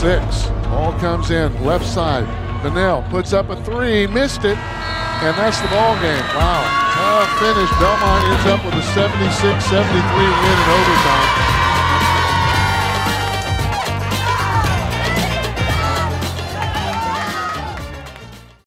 Six. Ball comes in, left side. Vanell puts up a three, missed it, and that's the ball game. Wow. Tough finish. Belmont ends up with a 76-73 win in overtime.